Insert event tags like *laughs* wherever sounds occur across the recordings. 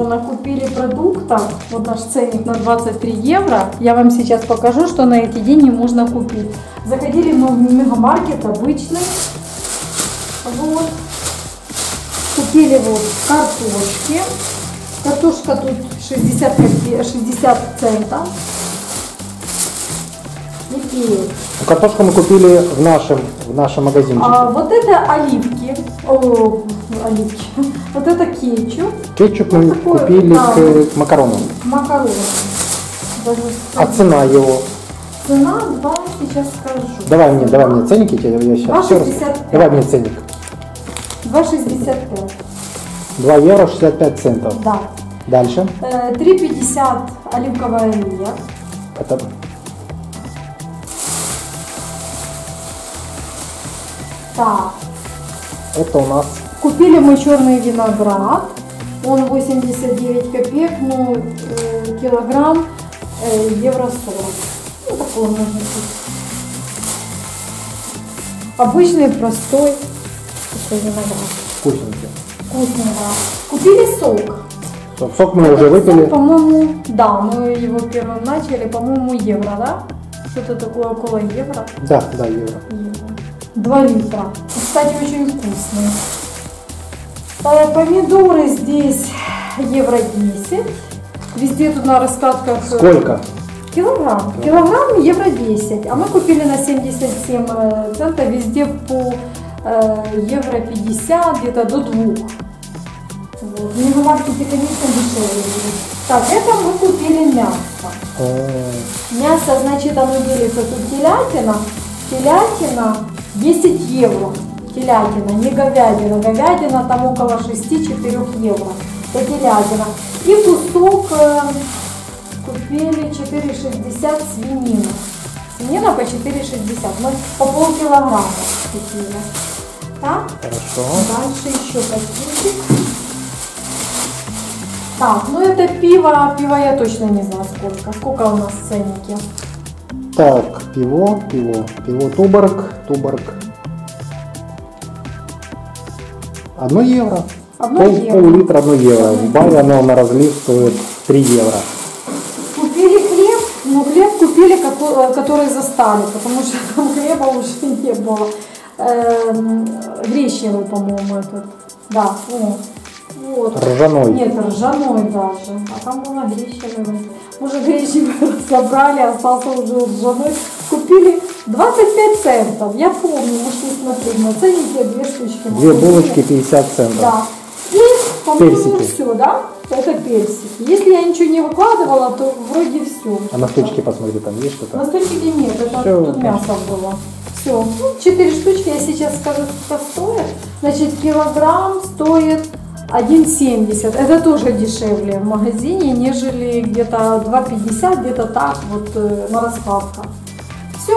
Сегодня мы ездили в Будву, накупили продуктов. Вот наш ценник на 23 евро. Я вам сейчас покажу, что на эти деньги можно купить. Заходили мы в мегамаркет обычный. Вот. Купили вот картошки. Картошка тут 60, копе- 60 центов. Картошку мы купили в нашем, в нашем магазинчике. А вот это оливки. О, оливки. *laughs* Вот это кетчуп. Кетчуп мы такое, купили да. к, к макаронам. Макароны. А цена его? цена 2, сейчас скажу. Давай мне, давай мне ценники, я, я сейчас все 2,65. Давай мне ценник. 2,65. 2 евро 65 центов. Да. Дальше. Э, 3,50 оливковая олия. Это Так. Это у нас Купили мы черный виноград. Он 89 копеек, ну, э, килограмм, э, евро 40. Ну, такой можно купить. Обычный, простой такой виноград. вкусненький. Вкусный, да. Купили сок. Сок, сок мы уже выпили. По-моему, да, мы его первым начали, по-моему, евро, да? Что-то такое около евро. Да, да, евро. Евро. 2 литра. Кстати, очень вкусный. Э, Помидоры здесь евро 10. Везде тут на раскладках э, Сколько? килограмм. Килограмм евро 10. А мы купили на 77 э, центов везде по э, евро 50, где-то до 2. Вот. В мегамаркете, конечно, дешевле будет. Так, это мы купили мясо. Мясо, значит, оно делится тут телятина. Телятина 10 евро. Телятина, не говядина. Говядина там около 6-4 евро. Это телятина. И кусок э, купили 4,60 свинина. Свинина по 4,60. Мы по полкилограмма купили. Так, Хорошо. дальше еще пакетик. Так, ну это пиво, пиво я точно не знаю сколько. Сколько у нас в ценнике? Так, пиво, пиво, пиво Туборг, Туборг. Одно евро. Одно Пол, евро. пол-литра, одно евро. В баре оно на разлив стоит 3 евро. Купили хлеб, но хлеб купили, э, который застали, потому что там хлеба уже не было. Эм, Гречневый, по-моему, этот. Да, о, вот. Ржаной. Нет, ржаной даже. А там было гречневый. Уже гречневый разобрали, *laughs* остался уже ржаной. Купили 25 центов. Я помню, мы шли смотреть на ценнике, две штучки. мы Две булочки 50 центов. Да. И, по-моему, все, да? Это персики. Если я ничего не выкладывала, то вроде все. А на стучке посмотри, там есть На что-то? стульчике нет, это Всё, тут мясо было. Все. Ну, четыре штучки, я сейчас скажу, сколько стоит. Значит, килограмм стоит 1,70. Это тоже дешевле в магазине, нежели где-то 2,50, где-то так вот э, на раскладках. Все.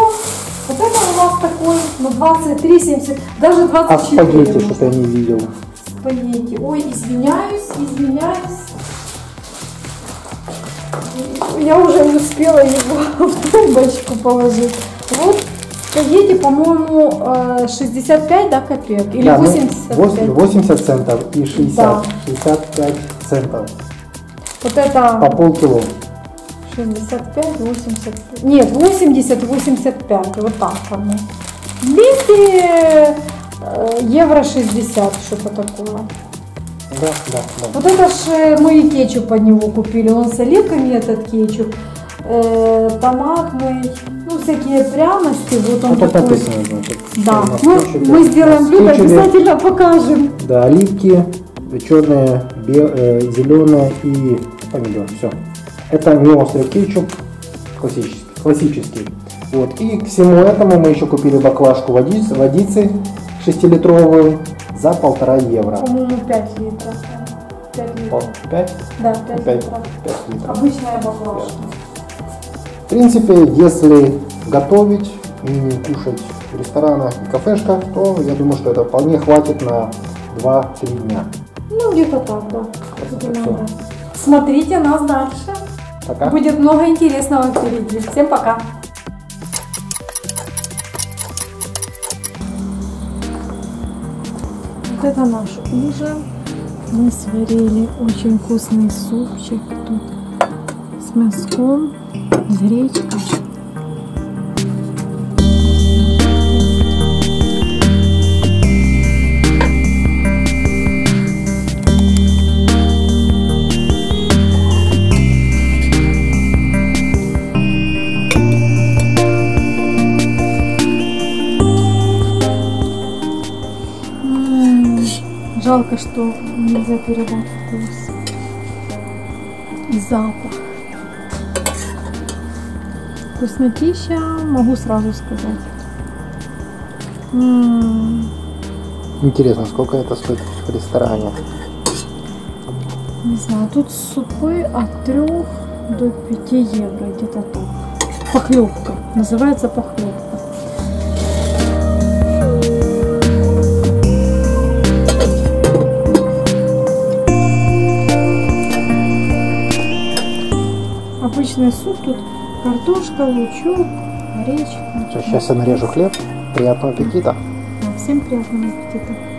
Вот это у нас такой, ну, 23,70, даже 24. А спагетти что-то я не видел. Спагетти. Ой, извиняюсь, извиняюсь. Я уже не успела его *laughs* в тумбочку положить. Вот по-моему, э, 65 да, копеек. Или Да, ну, 85. 80 80 центов и 60. Да. 65 центов. Вот это По полкило. 65, 85. Нет, 80, 85. Вот так оно. 200 э, евро 60, что-то такое. Да, да, да. Вот это ж э, мы и кетчуп под него купили. Он с оливками этот кетчуп. Э, томатный, ну всякие пряности. Вот он тут такой. написано, значит. Да, ну, мы сделаем блюдо, обязательно покажем. Да, оливки, черные, зеленые и помидор. Все. Это не острый кетчуп, классический. классический. Вот. И к всему этому мы еще купили баклажку водицы, водицы 6-литровую за полтора евро. По-моему, 5 литров. 5 литров. 5? Да, 5 5, литров. литров. Обычная баклажка. В принципе, если готовить и не кушать в ресторанах и кафешках, то я думаю, что это вполне хватит на 2-3 дня. Ну, где-то так, да. Да. Смотрите нас дальше. Пока. Будет много интересного впереди. Всем пока. Вот это наш ужин. Мы сварили очень вкусный супчик тут с мяском, М, Жалко, что нельзя передать вкус и запах. Вкуснотища, могу сразу сказать. М, Интересно, сколько это стоит в ресторане? Не знаю, тут супы от 3 до 5 евро, где-то так. Похлебка. Называется похлебка. Обычный суп тут картошка, лучок, гречка. Сейчас я нарежу хлеб. Приятного аппетита. Всем приятного аппетита.